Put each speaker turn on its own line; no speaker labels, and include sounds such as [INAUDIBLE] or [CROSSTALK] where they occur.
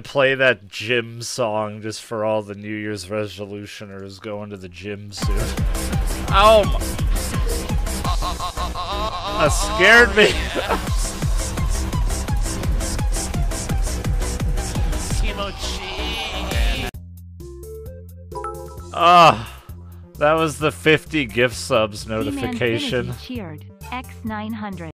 play that gym song just for all the New Year's resolutioners going to the gym soon. Oh my. That scared me. [LAUGHS] Ah, that was the 50 gift subs notification.
X900.